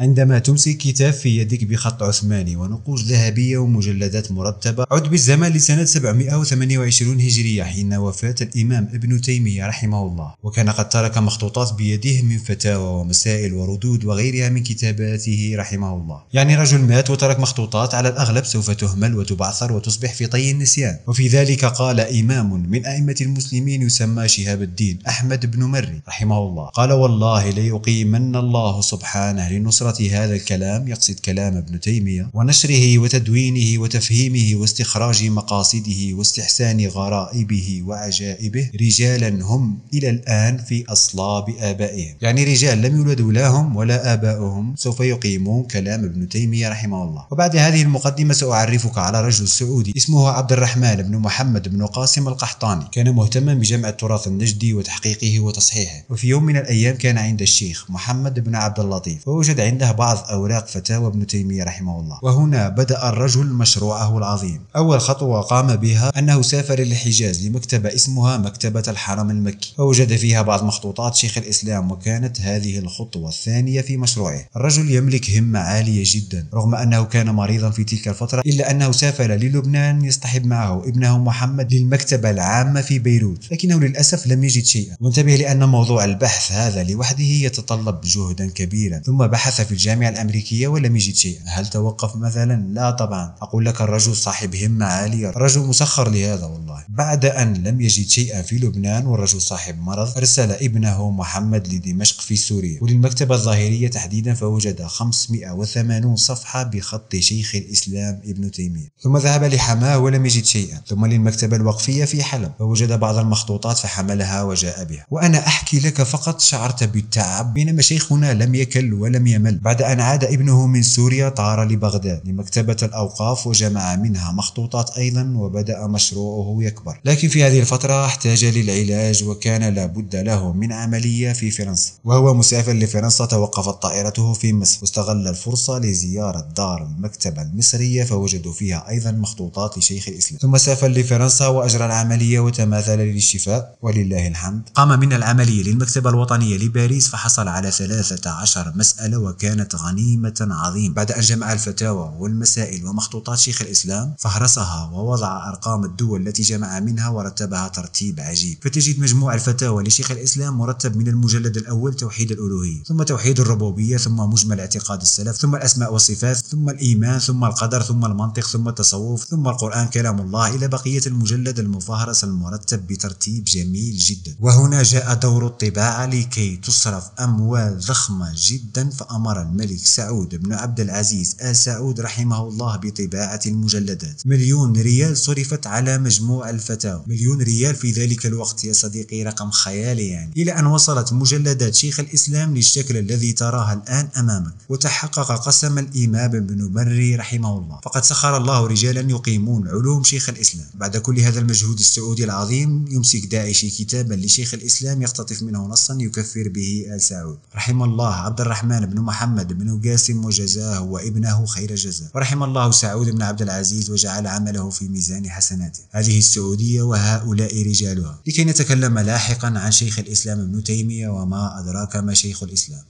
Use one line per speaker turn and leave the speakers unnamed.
عندما تمسك كتاب في يدك بخط عثماني ونقوش ذهبية ومجلدات مرتبة عد بالزمن لسنة 728 هجرية حين وفاة الإمام ابن تيمية رحمه الله. وكان قد ترك مخطوطات بيده من فتاوى ومسائل وردود وغيرها من كتاباته رحمه الله. يعني رجل مات وترك مخطوطات على الأغلب سوف تهمل وتبعثر وتصبح في طي النسيان. وفي ذلك قال إمام من أئمة المسلمين يسمى شهاب الدين أحمد بن مري رحمه الله. قال والله ليقيمن الله سبحانه لنصرة هذا الكلام يقصد كلام ابن تيمية ونشره وتدوينه وتفهيمه واستخراج مقاصده واستحسان غرائبه وعجائبه رجالا هم إلى الآن في أصلاب آبائهم. يعني رجال لم يولدوا لا هم ولا آباؤهم سوف يقيمون كلام ابن تيمية رحمه الله. وبعد هذه المقدمة سأعرفك على رجل سعودي اسمه عبد الرحمن بن محمد بن قاسم القحطاني. كان مهتما بجمع التراث النجدي وتحقيقه وتصحيحه. وفي يوم من الأيام كان عند الشيخ محمد بن عبد اللطيف. فوجد عنده بعض أوراق فتاوى ابن تيمية رحمه الله. وهنا بدأ الرجل مشروعه العظيم. أول خطوة قام بها أنه سافر للحجاز لمكتبة اسمها مكتبة الحرم المكي. فوجد فيها بعض مخطوطات شيخ الإسلام وكانت هذه الخطوة الثانية في مشروعه. الرجل يملك همة عالية جدا رغم أنه كان مريضا في تلك الفترة إلا أنه سافر للبنان يصطحب معه ابنه محمد للمكتبة العامة في بيروت. لكنه للأسف لم يجد شيئا. وانتبه لأن موضوع البحث هذا لوحده يتطلب جهدا كبيرا. ثم بحث في الجامعة الأمريكية ولم يجد شيئا هل توقف مثلا؟ لا طبعا. أقول لك الرجل صاحب همة عالية الرجل مسخر لهذا والله. بعد أن لم يجد شيئا في لبنان والرجل صاحب مرض أرسل ابنه محمد لدمشق في سوريا. وللمكتبة الظاهرية تحديدا فوجد 580 صفحة بخط شيخ الإسلام ابن تيمية. ثم ذهب لحماة ولم يجد شيئا. ثم للمكتبة الوقفية في حلب. فوجد بعض المخطوطات فحملها وجاء بها. وأنا أحكي لك فقط شعرت بالتعب بينما شيخنا لم يكل ولم يمل. بعد أن عاد ابنه من سوريا طار لبغداد لمكتبة الأوقاف وجمع منها مخطوطات أيضا وبدأ مشروعه يكبر. لكن في هذه الفترة احتاج للعلاج وكان لابد له من عملية في فرنسا. وهو مسافر لفرنسا توقفت طائرته في مصر. واستغل الفرصة لزيارة دار المكتبة المصرية فوجدوا فيها أيضا مخطوطات لشيخ الإسلام. ثم سافر لفرنسا وأجرى العملية وتماثل للشفاء. ولله الحمد. قام من العملية للمكتبة الوطنية لباريس فحصل على 13 مسألة وكانت غنيمة عظيمة بعد أن جمع الفتاوى والمسائل ومخطوطات شيخ الإسلام فهرسها ووضع أرقام الدول التي جمع منها ورتبها ترتيب عجيب. فتجد مجموع الفتاوى لشيخ الإسلام مرتب من المجلد الأول توحيد الألوهية ثم توحيد الربوبية ثم مجمل اعتقاد السلف ثم الأسماء والصفات ثم الإيمان ثم القدر ثم المنطق ثم التصوف ثم القرآن كلام الله إلى بقية المجلد المفهرس المرتب بترتيب جميل جدا. وهنا جاء دور الطباعة لكي تصرف أموال ضخمة جدا فأمر الملك سعود بن عبد العزيز آل سعود رحمه الله بطباعة المجلدات. مليون ريال صرفت على مجموع الفتاوى. مليون ريال في ذلك الوقت يا صديقي رقم خيالي يعني. إلى أن وصلت مجلدات شيخ الإسلام للشكل الذي تراها الآن أمامك. وتحقق قسم الإمام بن مري رحمه الله. فقد سخر الله رجالا يقيمون علوم شيخ الإسلام. بعد كل هذا المجهود السعودي العظيم يمسك داعشي كتابا لشيخ الإسلام يقتطف منه نصا يكفر به آل سعود. رحم الله عبد الرحمن بن محمد بن قاسم وجزاه وابنه خير جزاء ورحم الله سعود بن عبد العزيز وجعل عمله في ميزان حسناته هذه السعودية وهؤلاء رجالها. لكي نتكلم لاحقا عن شيخ الإسلام ابن تيمية وما أدراك ما شيخ الإسلام.